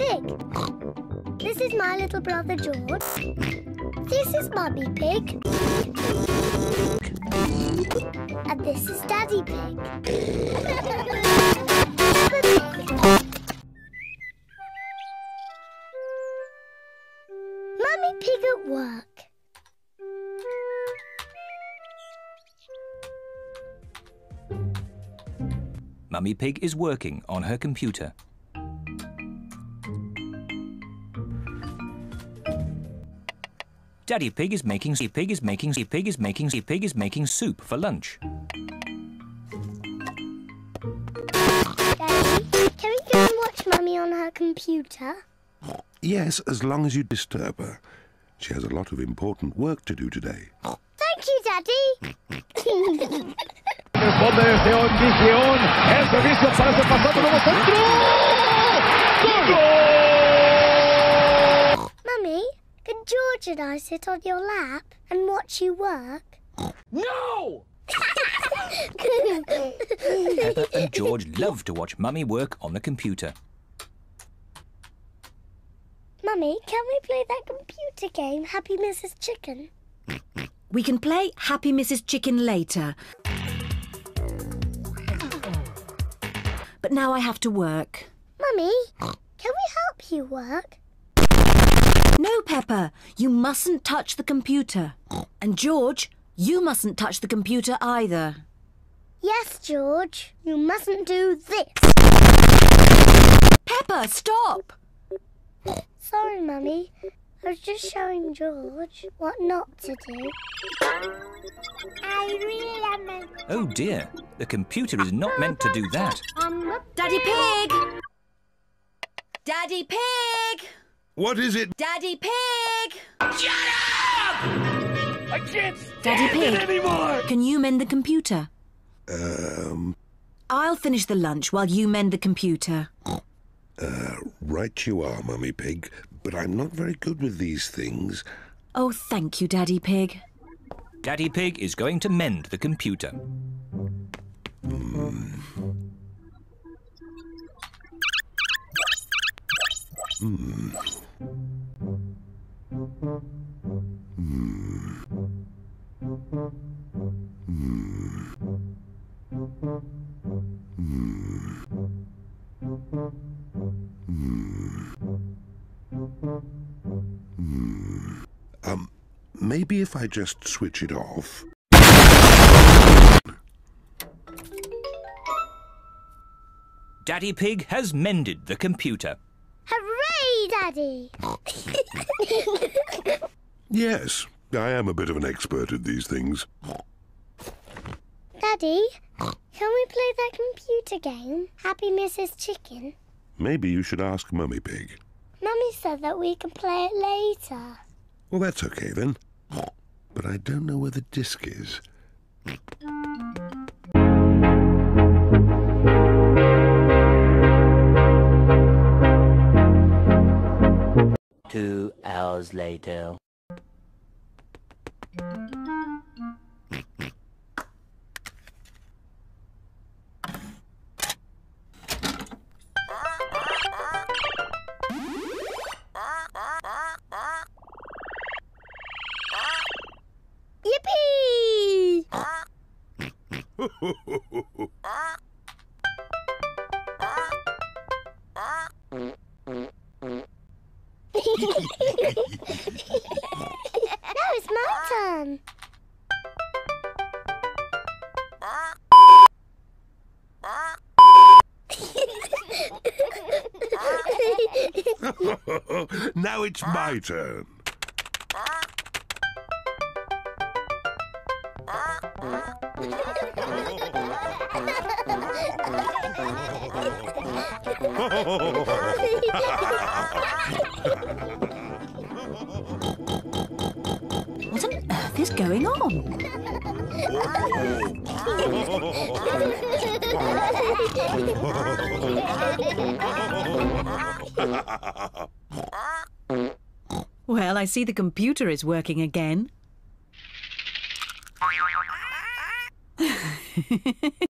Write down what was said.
Pig. This is my little brother George. This is Mummy Pig. And this is Daddy Pig. Mummy Pig at work. Mummy Pig is working on her computer. Daddy Pig is making Pig is making Pig is making Pig is making soup for lunch. Daddy, can we go and watch Mummy on her computer? Yes, as long as you disturb her. She has a lot of important work to do today. Thank you, Daddy. Responde desde Ondición. El servicio parece pasando luego centro. ¡Gol! Mummy, can George and I sit on your lap and watch you work? No! Peppa and George love to watch Mummy work on the computer. Mummy, can we play that computer game, Happy Mrs. Chicken? We can play Happy Mrs. Chicken later. But now I have to work. Mummy, can we help you work? No, Peppa, you mustn't touch the computer. And George, you mustn't touch the computer either. Yes, George. You mustn't do this. Peppa, stop! Sorry, Mummy. I was just showing George what not to do. I really am. Oh dear, the computer is not meant to do that. Daddy Pig! Daddy Pig! What is it? Daddy Pig! Shut up! I can't stand Daddy Pig. it anymore! Can you mend the computer? Um, I'll finish the lunch while you mend the computer. right you are, Mummy Pig, but I'm not very good with these things. Oh, thank you, Daddy Pig. Daddy Pig is going to mend the computer. Um, maybe if I just switch it off. Daddy Pig has mended the computer. Daddy! Yes, I am a bit of an expert at these things. Daddy, can we play that computer game, Happy Mrs. Chicken? Maybe you should ask Mummy Pig. Mummy said that we can play it later. Well, that's okay then. But I don't know where the disc is. Hours later. Yippee! now it's my turn. now it's my turn. Is going on? Well, I see the computer is working again.